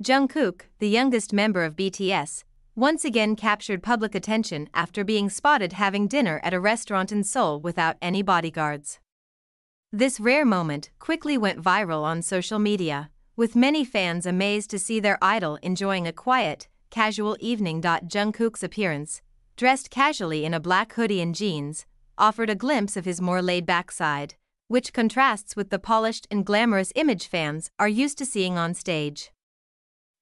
Jungkook, the youngest member of BTS, once again captured public attention after being spotted having dinner at a restaurant in Seoul without any bodyguards. This rare moment quickly went viral on social media, with many fans amazed to see their idol enjoying a quiet, casual evening. Jungkook's appearance, dressed casually in a black hoodie and jeans, offered a glimpse of his more laid back side, which contrasts with the polished and glamorous image fans are used to seeing on stage.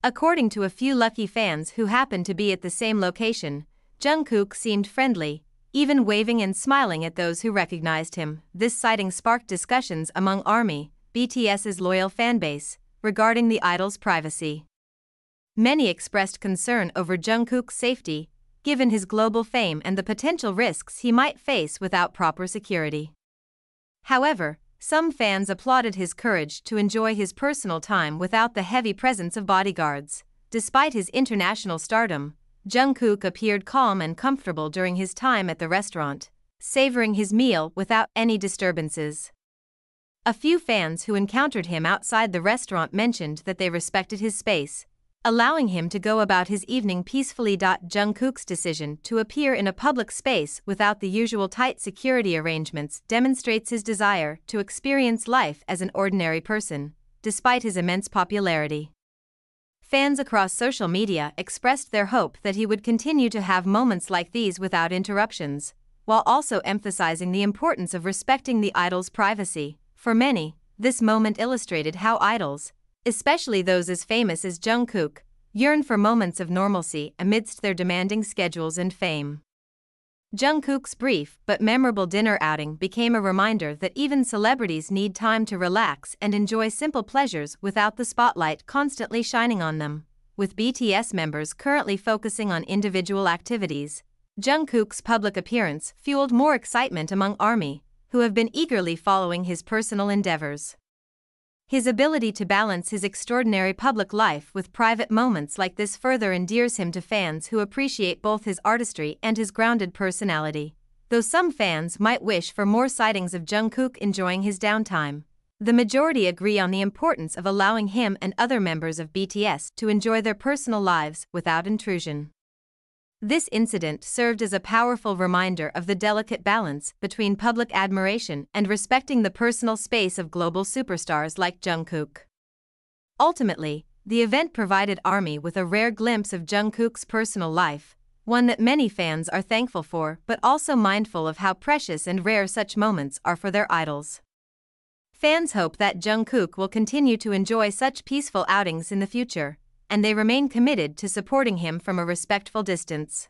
According to a few lucky fans who happened to be at the same location, Jungkook seemed friendly, even waving and smiling at those who recognized him. This sighting sparked discussions among ARMY, BTS's loyal fanbase, regarding the idol's privacy. Many expressed concern over Jungkook's safety, given his global fame and the potential risks he might face without proper security. However, some fans applauded his courage to enjoy his personal time without the heavy presence of bodyguards. Despite his international stardom, Jungkook appeared calm and comfortable during his time at the restaurant, savoring his meal without any disturbances. A few fans who encountered him outside the restaurant mentioned that they respected his space, allowing him to go about his evening peacefully. Jungkook's decision to appear in a public space without the usual tight security arrangements demonstrates his desire to experience life as an ordinary person, despite his immense popularity. Fans across social media expressed their hope that he would continue to have moments like these without interruptions, while also emphasizing the importance of respecting the idol's privacy. For many, this moment illustrated how idols, especially those as famous as Jungkook, yearn for moments of normalcy amidst their demanding schedules and fame. Jungkook's brief but memorable dinner outing became a reminder that even celebrities need time to relax and enjoy simple pleasures without the spotlight constantly shining on them. With BTS members currently focusing on individual activities, Jungkook's public appearance fueled more excitement among ARMY, who have been eagerly following his personal endeavors. His ability to balance his extraordinary public life with private moments like this further endears him to fans who appreciate both his artistry and his grounded personality. Though some fans might wish for more sightings of Jungkook enjoying his downtime, the majority agree on the importance of allowing him and other members of BTS to enjoy their personal lives without intrusion. This incident served as a powerful reminder of the delicate balance between public admiration and respecting the personal space of global superstars like Jungkook. Ultimately, the event provided ARMY with a rare glimpse of Jungkook's personal life, one that many fans are thankful for but also mindful of how precious and rare such moments are for their idols. Fans hope that Jungkook will continue to enjoy such peaceful outings in the future and they remain committed to supporting him from a respectful distance.